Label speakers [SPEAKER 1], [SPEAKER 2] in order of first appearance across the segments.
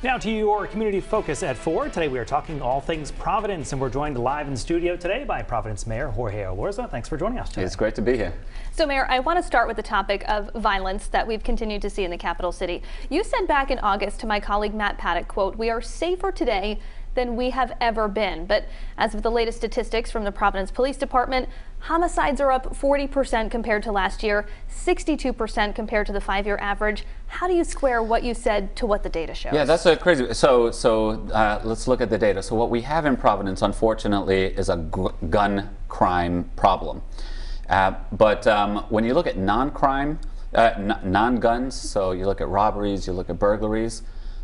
[SPEAKER 1] Now to your community focus at 4. Today we are talking all things Providence and we're joined live in studio today by Providence Mayor Jorge Elorza. Thanks for joining us today.
[SPEAKER 2] It's great to be here.
[SPEAKER 3] So Mayor, I want to start with the topic of violence that we've continued to see in the capital city. You said back in August to my colleague Matt Paddock, quote, we are safer today than we have ever been. But as of the latest statistics from the Providence Police Department, homicides are up 40% compared to last year, 62% compared to the five-year average. How do you square what you said to what the data shows?
[SPEAKER 2] Yeah, that's a crazy. So, so uh, let's look at the data. So, what we have in Providence, unfortunately, is a gun crime problem. Uh, but um, when you look at non-crime, uh, non-guns, so you look at robberies, you look at burglaries,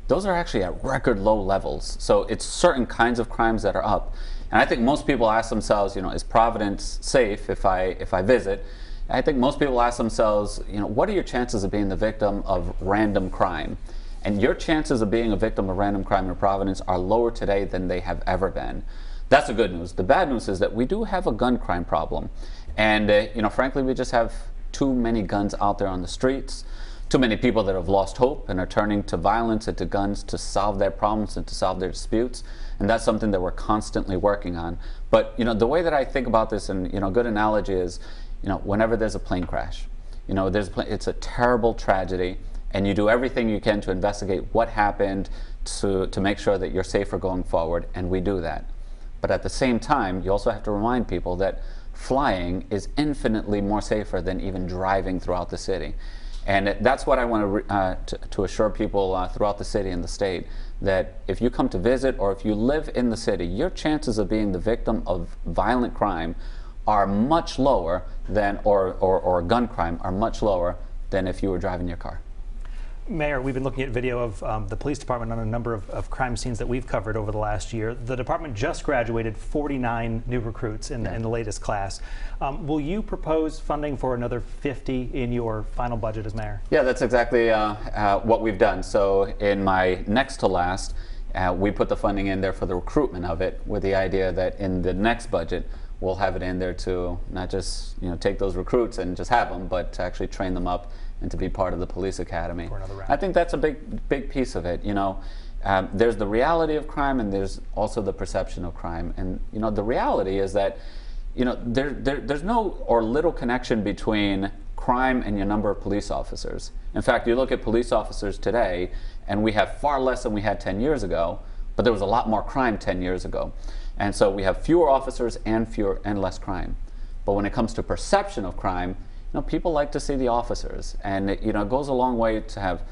[SPEAKER 2] those are actually at record low levels. So it's certain kinds of crimes that are up. And I think most people ask themselves, you know, is Providence safe if I if I visit? I think most people ask themselves, you know, what are your chances of being the victim of random crime? And your chances of being a victim of random crime in Providence are lower today than they have ever been. That's the good news. The bad news is that we do have a gun crime problem. And, uh, you know, frankly, we just have too many guns out there on the streets too many people that have lost hope and are turning to violence and to guns to solve their problems and to solve their disputes. And that's something that we're constantly working on. But you know, the way that I think about this, and you know, good analogy is, you know, whenever there's a plane crash, you know, there's it's a terrible tragedy, and you do everything you can to investigate what happened to to make sure that you're safer going forward, and we do that. But at the same time, you also have to remind people that flying is infinitely more safer than even driving throughout the city. And that's what I want to, uh, to, to, assure people uh, throughout the city and the state that if you come to visit or if you live in the city, your chances of being the victim of violent crime are much lower than, or, or, or gun crime are much lower than if you were driving your car.
[SPEAKER 1] Mayor, we've been looking at video of um, the police department on a number of, of, crime scenes that we've covered over the last year. The department just graduated 49 new recruits in, yeah. in the latest class. Um, will you propose funding for another 50 in your final budget as mayor?
[SPEAKER 2] Yeah, that's exactly uh, uh, what we've done. So in my next to last, uh, we put the funding in there for the recruitment of it with the idea that in the next budget, we'll have it in there to not just you know take those recruits and just have them, but to actually train them up and to be part of the police academy. I think that's a big, big piece of it. You know, um, there's the reality of crime and there's also the perception of crime. And you know, the reality is that you know there, there there's no or little connection between crime and your number of police officers. In fact, you look at police officers today, and we have far less than we had 10 years ago, but there was a lot more crime 10 years ago. And so we have fewer officers and fewer and less crime. But when it comes to perception of crime, know, people like to see the officers, and it, you know, it goes a long way to have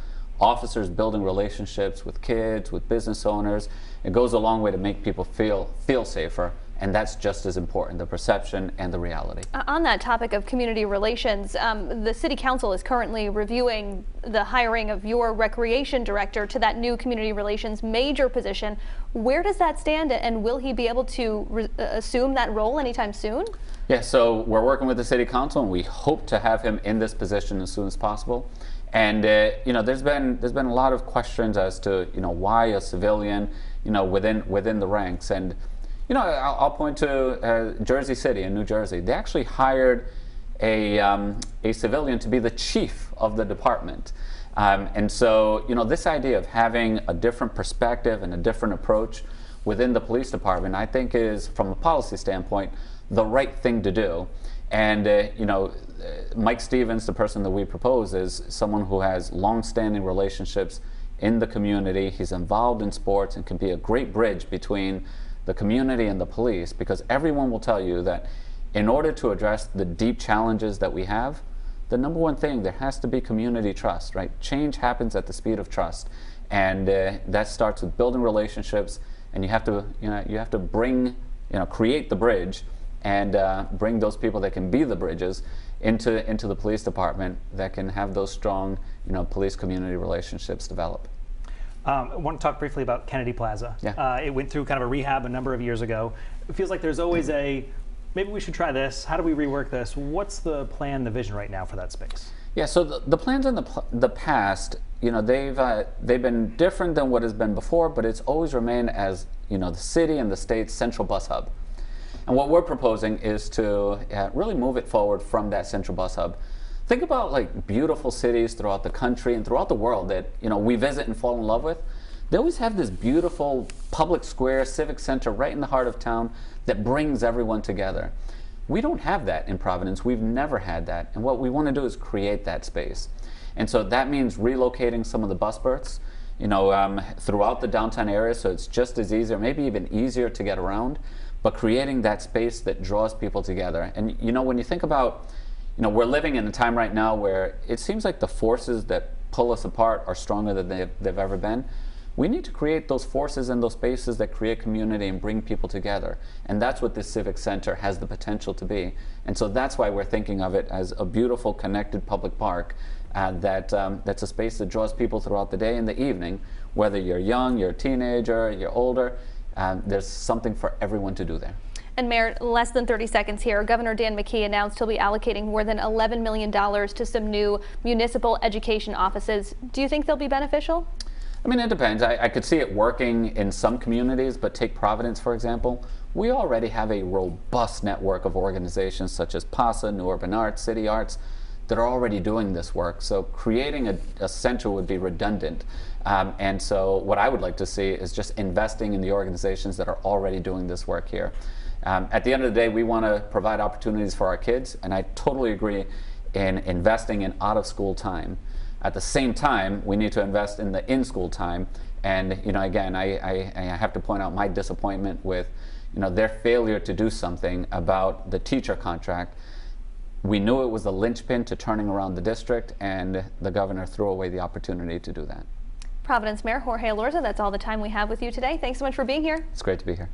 [SPEAKER 2] officers building relationships with kids, with business owners. It goes a long way to make people feel feel safer and that's just as important the perception and the reality.
[SPEAKER 3] Uh, on that topic of community relations, um, the City Council is currently reviewing the hiring of your recreation director to that new community relations major position. Where does that stand, and will he be able to uh, assume that role anytime soon?
[SPEAKER 2] Yeah, so we're working with the City Council, and we hope to have him in this position as soon as possible. And uh, you know, there's been there's been a lot of questions as to you know why a civilian, you know, within within the ranks and you know, I'll, I'll point to uh, Jersey City in New Jersey. They actually hired a, um, a civilian to be the chief of the department. Um, and so, you know, this idea of having a different perspective and a different approach within the police department, I think is, from a policy standpoint, the right thing to do. And, uh, you know, uh, Mike Stevens, the person that we propose, is someone who has long-standing relationships in the community. He's involved in sports and can be a great bridge between the community and the police because everyone will tell you that in order to address the deep challenges that we have, the number one thing, there has to be community trust, right? Change happens at the speed of trust. And uh, that starts with building relationships and you have to, you know, you have to bring, you know, create the bridge and uh, bring those people that can be the bridges into, into the police department that can have those strong, you know, police community relationships develop.
[SPEAKER 1] Um, I want to talk briefly about Kennedy Plaza. Yeah. Uh, it went through kind of a rehab a number of years ago. It feels like there's always a, maybe we should try this. How do we rework this? What's the plan, the vision right now for that space?
[SPEAKER 2] Yeah, so the, the plans in the, the past, you know, they've, uh, they've been different than what has been before, but it's always remained as, you know, the city and the state's central bus hub. And what we're proposing is to uh, really move it forward from that central bus hub Think about like beautiful cities throughout the country and throughout the world that you know we visit and fall in love with. they always have this beautiful public square, civic center right in the heart of town that brings everyone together. We don't have that in Providence. We've never had that. And what we want to do is create that space. And so that means relocating some of the bus berths, you know, um, throughout the downtown area so it's just as easy or maybe even easier to get around, but creating that space that draws people together. And you know, when you think about, you know, we're living in a time right now where it seems like the forces that pull us apart are stronger than they've, they've ever been. We need to create those forces and those spaces that create community and bring people together. And that's what this Civic Center has the potential to be. And so that's why we're thinking of it as a beautiful, connected public park uh, that, um, that's a space that draws people throughout the day and the evening, whether you're young, you're a teenager, you're older, um, there's something for everyone to do there.
[SPEAKER 3] And Mayor, less than 30 seconds here. Governor Dan McKee announced he'll be allocating more than $11 million to some new municipal education offices. Do you think they'll be beneficial?
[SPEAKER 2] I mean, it depends. I, I, could see it working in some communities, but take Providence, for example. We already have a robust network of organizations such as PASA, New Urban Arts, City Arts, that are already doing this work. So creating a, a center would be redundant. Um, and so what I would like to see is just investing in the organizations that are already doing this work here. Um, at the end of the day, we want to provide opportunities for our kids, and I totally agree in investing in out-of-school time. At the same time, we need to invest in the in-school time. And you know, again, I, I, I have to point out my disappointment with you know, their failure to do something about the teacher contract. We knew it was the linchpin to turning around the district, and the governor threw away the opportunity to do that.
[SPEAKER 3] Providence Mayor Jorge Elorza, that's all the time we have with you today. Thanks so much for being here.
[SPEAKER 2] It's great to be here.